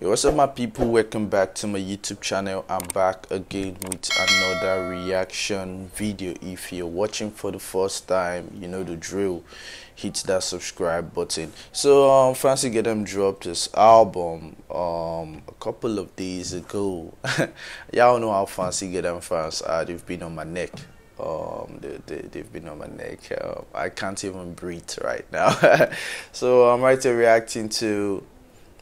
what's up my people? Welcome back to my youtube channel. I'm back again with another reaction video. If you're watching for the first time you know the drill. Hit that subscribe button. So um fancy Gadam dropped this album um a couple of days ago. Y'all know how fancy Gadam fans are. They've been on my neck. Um they, they, they've been on my neck. Uh, i can't even breathe right now. So i'm right here reacting to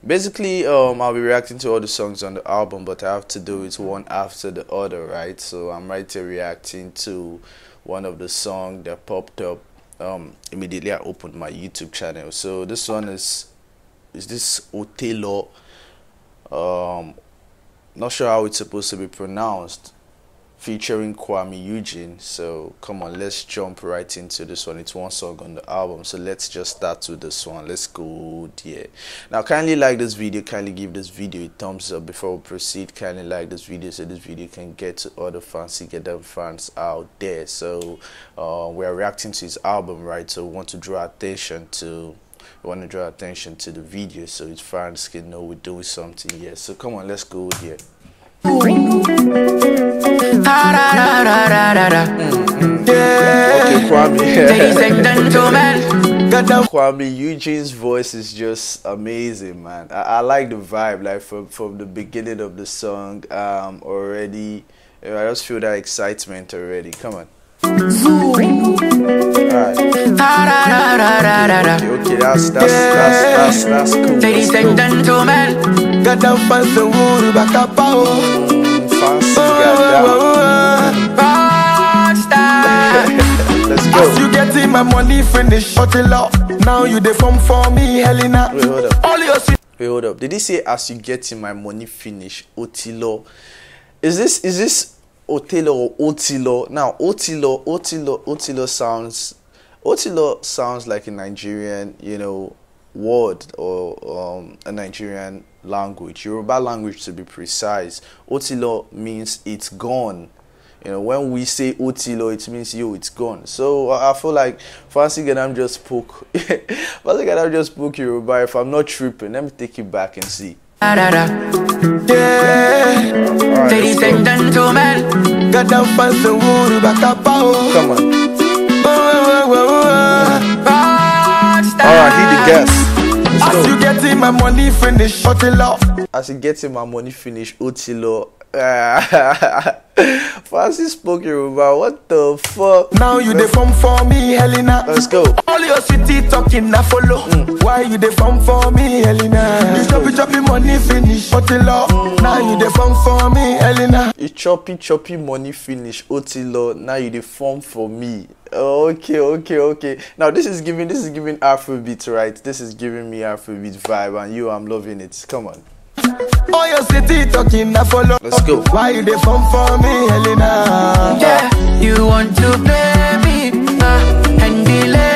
basically um i'll be reacting to all the songs on the album but i have to do it one after the other right? So i'm right here reacting to one of the song that popped up um immediately i opened my youtube channel. So this one is is this otelo? Um not sure how it's supposed to be pronounced featuring Kuami Eugene. So come on, let's jump right into this one. It's one song on the album. So let's just start with this one. Let's go there. Now kindly like this video, kindly give this video a thumbs up before we proceed. Kindly like this video so this video can get to other fans to get them fans out there. So uh, we are reacting to his album, right? So we want to draw attention to we want to draw attention to the video so his fans can know we're doing something here. So come on, let's go there. Okay, Kuami. Ladies and gentlemen. Kuami Eugene's voice is just amazing, man. I, I, like the vibe, like from from the beginning of the song. Um, already, I just feel that excitement already. Come on. Alright. Okay, okay, that's that's that's that's that's cool. Ladies and gentlemen. Gada fancy wuru bakapao. Fancy, oh, goddamn. Oh, oh, Let's As go. you getting my money finish, shut it up. Now you the form for me, Helena. Wait, hold up. All your Wait, hold up. Did he say as you get in my money finish, Otilo? Is this is this Otelo or Otilo? Now Otilo, Otilo, Otilo sounds Otilo sounds like a Nigerian, you know, word or um, a Nigerian language, Yoruba language to be precise. Otilo means it's gone. You know, when we say Otilo, it means yo, it's gone. So I I feel like Fancy Gadam just spoke. Fancy Gadam just spoke Yoruba. If I'm not tripping, let me take it back and see. yeah. Alright, Ladies let's and go. gentlemen. Gada fancy wuru bakapao. Come on. Oh, oh, oh. Alright, hit the gas. As you getting my money finish, up. As he gets in my money finish, Otilo. Fancy spoke Yoruba. What the fuck? Now you the form for me, Helena. Let's go. All your sweetie talking, I follow. Why you the form for me, Helena? You choppy choppy money finish, shut it up. Now you the form for me, Helena. You choppy choppy money finish Otilo. Now you the form for me. Okay, okay, okay. Now this is giving this is giving Afrobeat, right? This is giving me Afrobeat vibe, and you, I'm loving it. Come on. All your city talking, I follow. Let's go. Why you the form for me, Helena? Yeah, you want to play me uh, and delay.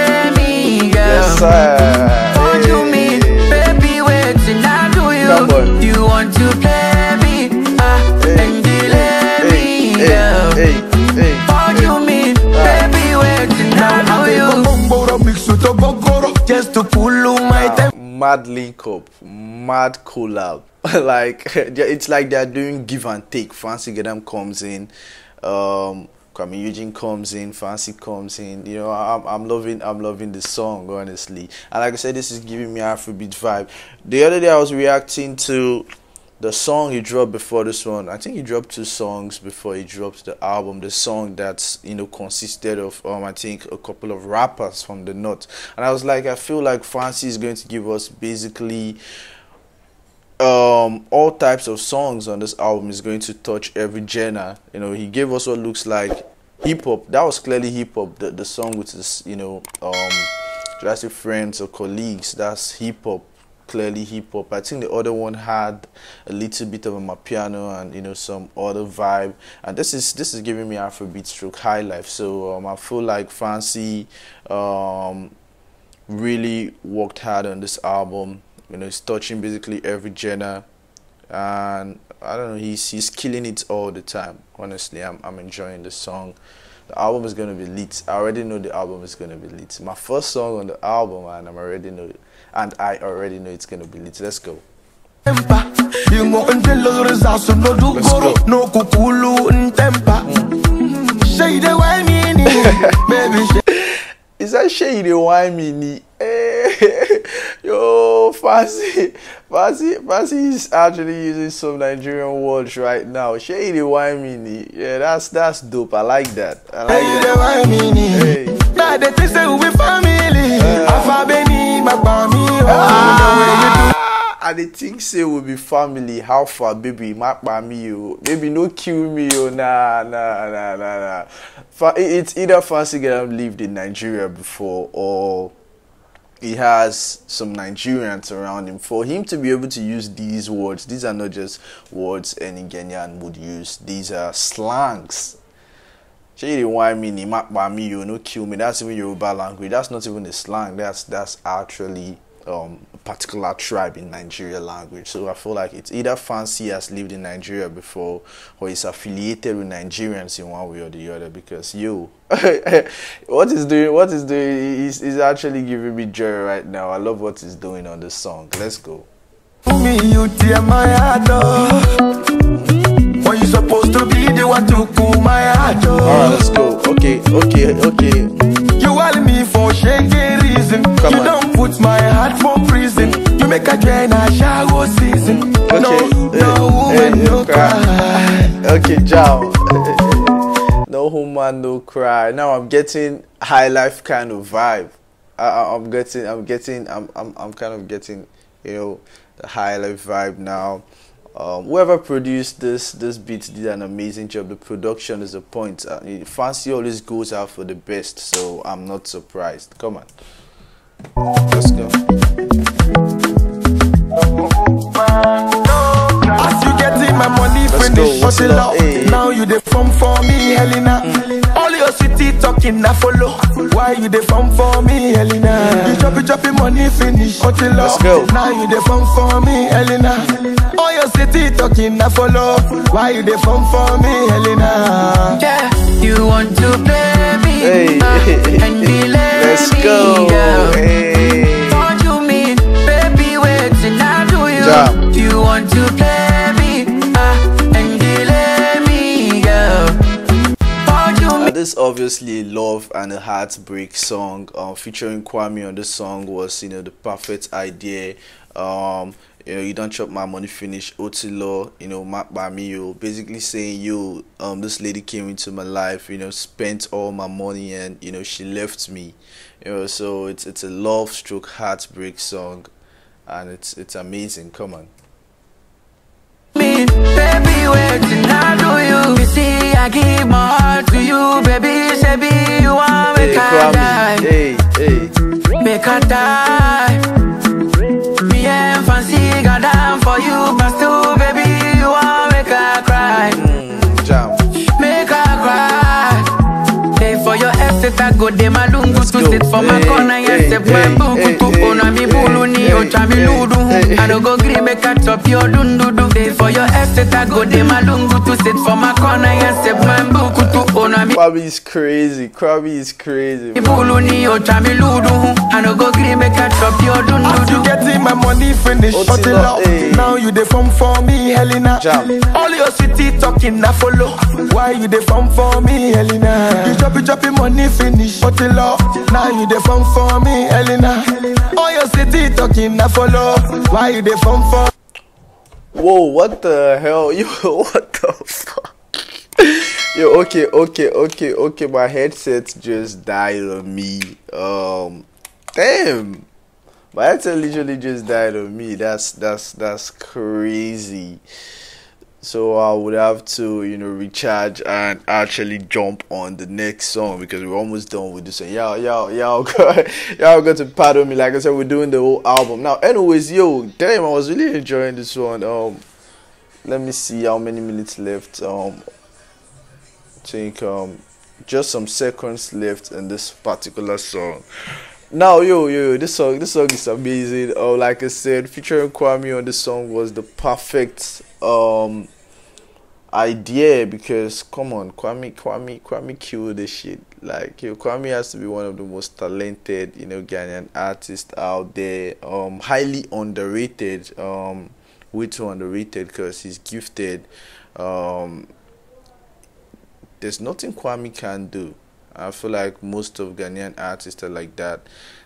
Yes, sir. What you mean, baby? Wait till I do Come on. you. You want to play me uh, and delay me, Hey, girl. hey, hey, What hey. you mean, baby? Wait till I do you. mix with a gogoro just to pull on my time. mad link up, mad collab. like it's like they're doing give and take. Fancy Gadam comes in, um, Kuami Eugene comes in, Fancy comes in. You know, I'm, I'm loving, I'm loving the song honestly. And like I said, this is giving me Afrobeat vibe. The other day I was reacting to the song he dropped before this one. I think he dropped two songs before he dropped the album. The song that's you know consisted of um I think a couple of rappers from the north. And I was like, I feel like Fancy is going to give us basically um all types of songs on this album is going to touch every genre. You know, he gave us what looks like hip hop. That was clearly hip hop. The the song which is you know um Jurassic friends or colleagues. That's hip hop clearly hip hop. I think the other one had a little bit of amapiano and you know some other vibe. And this is this is giving me Afrobeat stroke high life. So um, I feel like Fancy um, really worked hard on this album. You know, it's touching basically every genre, and I don't know, he's he's killing it all the time. Honestly, I'm I'm enjoying the song. The album is gonna be lit. I already know the album is gonna be lit. My first song on the album, and I'm already know, and I already know it's gonna be lit. Let's go. Temper. mo until rezasu no do Let's go. no kukulu ntempa Say the way me ni baby she Is that shade they wine me ni? Hey, yo, Fancy, Fancy, Fancy is actually using some Nigerian words right now. Shade they wine me ni? Yeah, that's that's dope. I like that. I like Say the that. way me ni Hey. Now they think say we family Afa beni magba mi oh The way you do Ah, and they think say we be family. How far, baby? Mark by me, yo. Baby, no kill me, yo. Nah, nah, nah, nah, nah. Fa- it- It's either Fancy Get lived in Nigeria before or he has some Nigerians around him. For him to be able to use these words, these are not just words any Ghanaian would use. These are slangs. Shey dey whine me ni mak pa me you no kill me. That's even Yoruba language. That's not even a slang. That's that's actually um, particular tribe in Nigeria language. So I feel like it's either Fancy has lived in Nigeria before or is affiliated with Nigerians in one way or the other. Because you what is doing? What is doing? Is is actually giving me joy right now. I love what he's doing on the song. Let's go. me, you tear my heart. When you supposed to be the one to cool my heart All right, let's go. Okay, okay, okay. You me for shaky reason. Come you on. don't put my heart for prison. You make a join a shower season. Okay. No, eh, eh, hey, no woman, hey, no cry. Okay, Jao. no woman, no cry. Now I'm getting high life kind of vibe. I, I'm getting, I'm getting, I'm, I'm, I'm kind of getting, you know, the high life vibe now. Um, whoever produced this this beat did an amazing job. The production is a point. Uh, Fancy always goes out for the best, so I'm not surprised. Come on, let's go. As you getting my money Let's finish, go, what's shut it it up? up. Hey. Now you the form for me, Helena. All your city talking, I follow. Why you the form for me, Helena? You chop it, chop it, money finish, shut it Let's go. Now you the form for me, Helena. All your city talking, I follow. Why you the form for me, Helena? Yeah, you want to play me Hey, uh, and delay let's me, go. girl. Hey. What you mean, baby? Wait till I do you. Jam. This obviously love and a heartbreak song. Um, featuring Kuami on this song was you know the perfect idea. Um, you know you don't chop my money finish Otilo. You know Mark by basically saying you um this lady came into my life. You know spent all my money and you know she left me. You know so it's it's a love stroke heartbreak song, and it's it's amazing. Come on. me, baby, wait till I you. See, I my make I die. Me and fancy got down for you, but still, baby, you want make I cry, Mm, make I cry. Hey, for your estate, I go de malungu go. sit for my corner, yes, step my buku to hey, ona mi bulu ni ocha mi ludu. I don't go green, make I chop your dundudu. Hey, for your estate, I go de malungu to sit for my corner, yes, step my buku to ona mi Kuami is crazy. Kuami is crazy. man. Finish, shut it up. hey. Now you the form for me, Helena. Jam. All your city talking, I follow. Why you the form for me, Helena? You chop it, chop it, money finish, it up. Now you the form for me, Helena. All your city talking, I follow. Why you the form for Whoa, what the hell? Yo, what the fuck? Yo, okay, okay, okay, okay. My headset just died on me. Um, damn. My headset literally just died on me. That's that's that's crazy. So I would have to, you know, recharge and actually jump on the next song because we're almost done with this. one. Y'all, y'all, y'all, y'all got to pardon me. Like I said, we're doing the whole album now. Anyways, yo, damn, I was really enjoying this one. Um, let me see how many minutes left. Um, think um, just some seconds left in this particular song. Now, yo, yo, this song, this song is amazing. Oh, like I said, featuring Kuami on this song was the perfect um idea because come on, Kuami, Kuami, Kuami killed this shit. Like, yo, Kuami has to be one of the most talented, you know, Ghanaian artists out there. Um, highly underrated. Um, way too underrated because he's gifted. Um, there's nothing Kuami can do. I feel like most of Ghanaian artists are like that.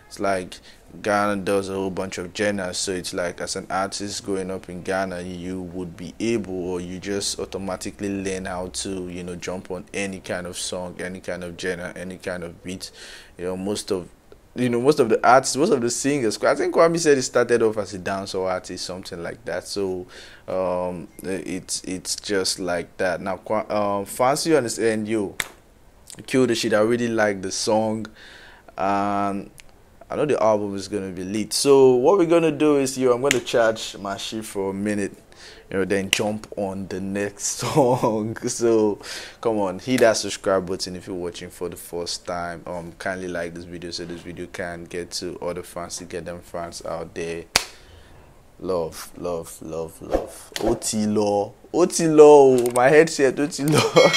It's like Ghana does a whole bunch of genres, so it's like as an artist growing up in Ghana, you would be able, or you just automatically learn how to, you know, jump on any kind of song, any kind of genre, any kind of beat. You know, most of you know most of the artists most of the singers i think kuami said he started off as a dancehall artist something like that so um it's it's just like that now um fancy understand you killed the shit i really like the song and i know the album is gonna be lit so what we're gonna do is you i'm gonna charge my shit for a minute you know, then jump on the next song. so come on, hit that subscribe button if you're watching for the first time. Um, kindly like this video so this video can get to other fans to get them fans out there. Love, love, love, love. OT law, OT law. My head said OT law.